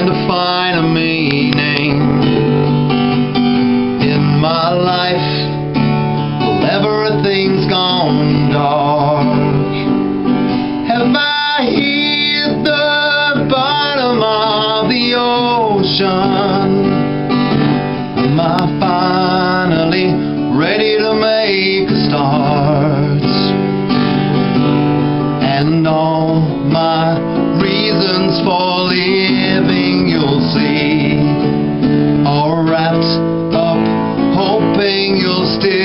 trying to find a meaning in my life. Well, everything's gone dark. Have I hit the bottom of the ocean? Am I finally ready to make a start? And all still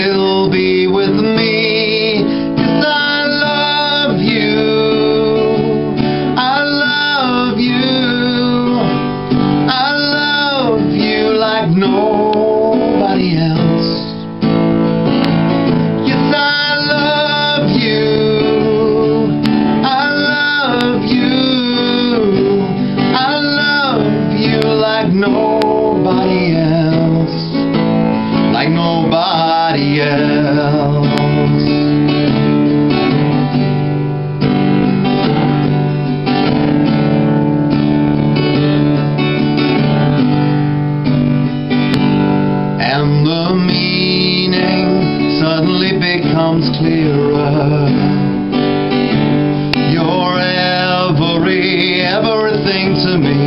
You're every, everything to me.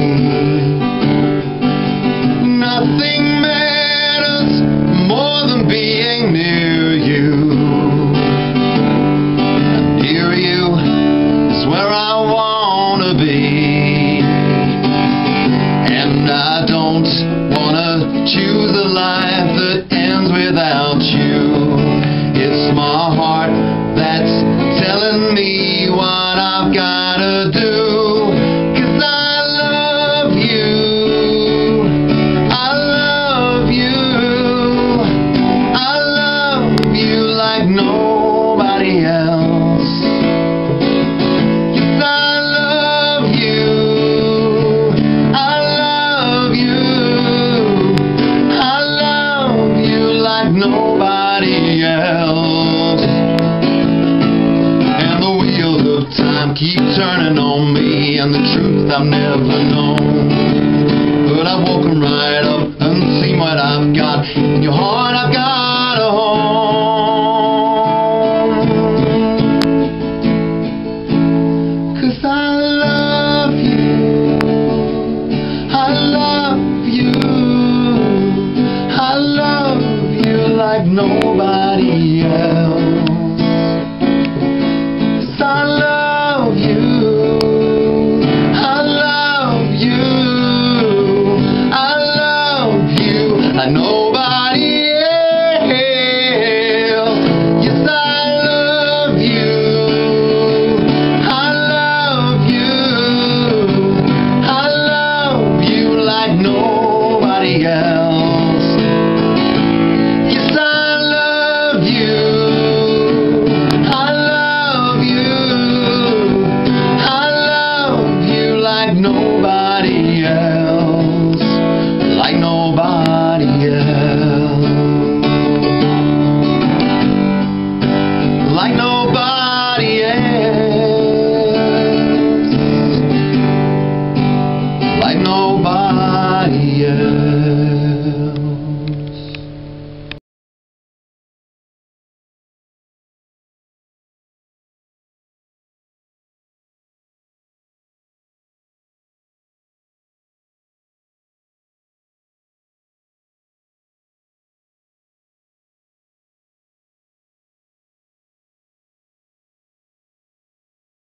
Nothing matters more than being near you. Near you is where I wanna be. And I don't wanna choose a life that ends without you. It's my heart that's telling me what I've gotta do. Keep turning on me, and the truth I've never known. But I've woken right up and seen what I've got. like nobody else.